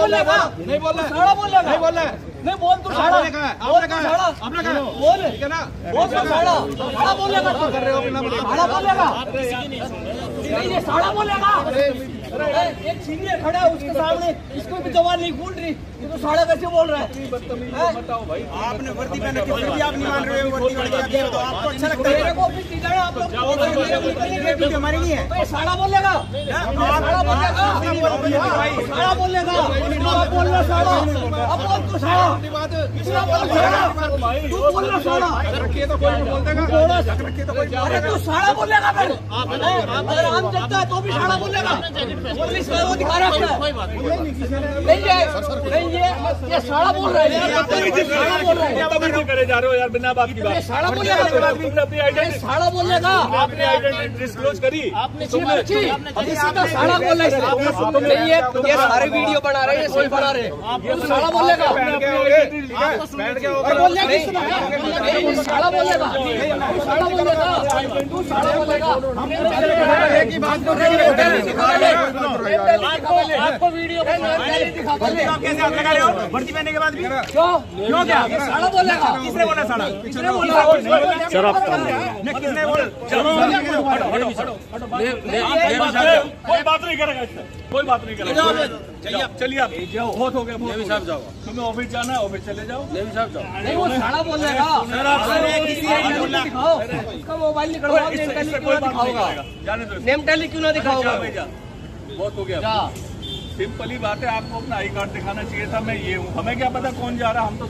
बोलेगा नहीं बोल रहा साड़ा बोलेगा नहीं बोल रहा। नहीं बोल तू साड़ा आपने कहा बोल तू साड़ा आपने कहा। बोल। ठीक है ना? बोल तू साड़ा साड़ा बोलेगा तू कर रहे हो बिना साड़ा बोलेगा नहीं ये साड़ा बोलेगा एक सीनियर खड़ा है उसके सामने। इसको भी जवान नहीं भूल रही। ये तो साड़ा कैसे बोल रहा है? आपने वर्दी पहन रखी भी आप नहीं मान रहे हो वर्दी वाली बताओ आपको अच्छा लगता मेरे है को आप लोग नहीं है तो साड़ा बोलेगा साड़ा बोलेगा अब बोलना साड़ा अब बोल तू साड़ा कितना बोल साड़ा तू बोलना साड़ा रखिए तो कोई बोल देगा तो अरे तू साड़ा बोलेगा फिर। अगर आम जनता है तो भी साड़ा बोलेगा पुलिस में वो दिखा रहा है नहीं ये नहीं ये ये साड़ा बोल रहा है साड़ा बोल रहा है बदतमीजी करे जा रहे हो यार बिना बात की बात साड़ा बोलेगा। तुमने अपनी ये आइडेंटिटी साड़ा बोलेगा आपने आइडेंटिटी डिस्क्लोज करी अच्छी अभी सीधा साड़ा बोल रहा है तुमने ये ये सारे वीडियो बना रहे हैं सही बना रहे हैं साड़ा है गया होगा बोल नहीं नहीं, साड़ा बोलेगा तू साड़ा बोलेगा तू साड़ा बोलेगा एक ही बात कर रहे हो आपको आपको वीडियो दिखा कैसे हाथ लगा रहे हो वर्दी पहनने के बाद भी? क्यों? क्यों साड़ा बोलेगा। किसने बोला साड़ा? किसने बोला? शराब किसने बोला? कोई बात नहीं करेगा कोई बात नहीं करेगा। चलिए आप चलिए आप बहुत हो गया बहुत जाओ। तुम्हें ऑफ़िस जाना है ऑफ़िस चले जाओ। नहीं वो साड़ा बोलेगा। किसी दिखाओ उसका मोबाइल निकलवाओ नेम टैली क्यों ना दिखाओगा? बहुत हो गया। सिंपली सिंपल ही बात है आपको अपना आई कार्ड दिखाना चाहिए था मैं ये हूँ। हमें क्या पता कौन जा रहा हम तो